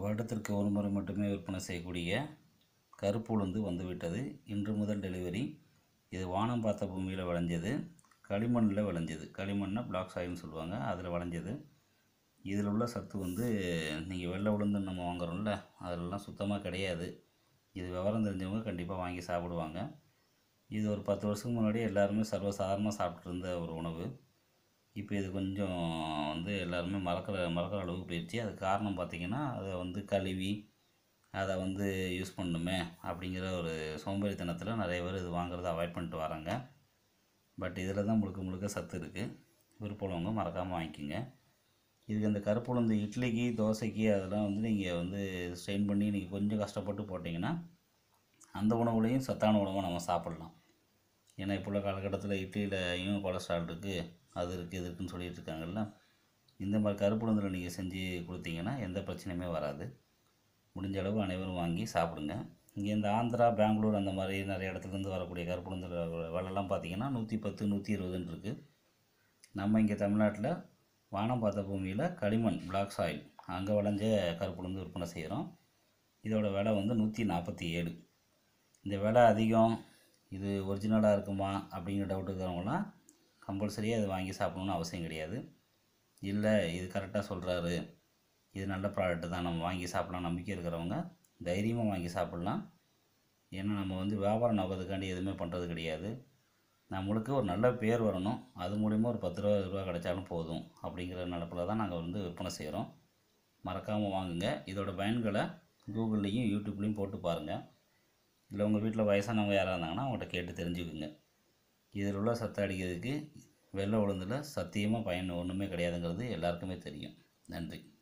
வருடத்திற்கு ஒரு முறை மட்டுமே விற்பனை செய்யக்கூடிய கருப்பு உளுந்து வந்துவிட்டது. இன்று முதல் டெலிவரி. இது வானம் பார்த்த பூமியில் விளைஞ்சது. களிமண்ணில் விளைஞ்சது. களிமண்ணை பிளாக் சாயில்னு சொல்லுவாங்க. அதில் விளைஞ்சது. இதில் உள்ள சத்து வந்து நீங்கள் வெள்ளை உளுந்து நம்ம வாங்குறோம்ல அதிலெல்லாம் சுத்தமாக கிடையாது. இது விவரம் தெரிஞ்சவங்க கண்டிப்பாக வாங்கி சாப்பிடுவாங்க. இது ஒரு பத்து வருஷத்துக்கு முன்னாடி எல்லாருமே சர்வசாதாரணமாக சாப்பிட்ருந்த ஒரு உணவு. இப்போ இது கொஞ்சம் வந்து எல்லாருமே மறக்கிற மறக்கிற அளவுக்கு போயிடுச்சு அதுக்கு காரணம் பார்த்திங்கன்னா அதை வந்து கழுவி அதை வந்து யூஸ் பண்ணணுமே அப்படிங்கிற ஒரு சோம்பேறித்தனத்தில் நிறைய பேர் இது வாங்குறதை அவாய்ட் பண்ணிட்டு வராங்க. பட் இதில் தான் முழுக்க முழுக்க சத்து இருக்குது விருப்பமுள்ளவங்க மறக்காமல் வாங்கிக்கோங்க. இதுக்கு அந்த கருப்பு உளுந்து இட்லிக்கு தோசைக்கு அதெல்லாம் வந்து நீங்கள் வந்து ஸ்ட்ரெயின் பண்ணி நீங்கள் கொஞ்சம் கஷ்டப்பட்டு போட்டிங்கன்னா அந்த உணவுலையும் சத்தான உணவை நம்ம சாப்பிட்லாம். ஏன்னா இப்போ உள்ள காலகட்டத்தில் இட்லியிலையும் கொலஸ்ட்ரால் இருக்குது அது இருக்குது இது இருக்குன்னு சொல்லிட்டு இருக்காங்கல்ல. இந்த மாதிரி கருப்புளுந்தில் நீங்கள் செஞ்சு கொடுத்தீங்கன்னா எந்த பிரச்சனையுமே வராது. முடிஞ்ச அளவு அனைவரும் வாங்கி சாப்பிடுங்க. இங்கே இந்த ஆந்திரா பெங்களூர் அந்த மாதிரி நிறைய இடத்துலேருந்து வரக்கூடிய கருப்பு வெள்ளெல்லாம் பார்த்திங்கன்னா நூற்றி பத்து நூற்றி இருபதுன்னு இருக்குது நம்ம இங்கே தமிழ்நாட்டில் வானம் பார்த்த பூமியில் களிமண் பிளாக் சாயில் அங்கே விளைஞ்ச கருப்புளுந்து விற்பனை செய்கிறோம் இதோட விலை வந்து நூற்றி நாற்பத்தி ஏழு. இந்த விலை அதிகம் இது ஒரிஜினலாக இருக்குமா அப்படிங்கிற டவுட் இருக்கிறவங்களாம் கம்பல்சரியாக இதை வாங்கி சாப்பிடணும்னு அவசியம் கிடையாது. இல்லை இது கரெக்டாக சொல்கிறாரு இது நல்ல ப்ராடக்ட்டு தான். நம்ம வாங்கி சாப்பிடலாம். நம்பிக்கை இருக்கிறவங்க தைரியமாக வாங்கி சாப்பிட்லாம். ஏன்னா நம்ம வந்து வியாபாரம் நோக்கத்துக்காண்டி எதுவுமே பண்ணுறது கிடையாது. நம்மளுக்கு ஒரு நல்ல பேர் வரணும். அது மூலிமா ஒரு பத்து ரூபா இருபது ரூபா கிடைச்சாலும் போதும் அப்படிங்கிற நிலப்பில் தான் நாங்கள் வந்து விற்பனை செய்கிறோம் மறக்காமல் வாங்குங்க. இதோட பயன்களை கூகுள்லேயும் யூடியூப்லேயும் போட்டு பாருங்கள் இல்லை உங்கள் வீட்டில் வயசானவங்க யாராக இருந்தாங்கன்னா அவங்கள்ட்ட கேட்டு தெரிஞ்சுக்குங்க. இதில் உள்ள சத்து அடிக்கிறதுக்கு வெள்ளை உளுந்தில் சத்தியமாக பயன் ஒன்றுமே கிடையாதுங்கிறது எல்லாருக்குமே தெரியும். நன்றி.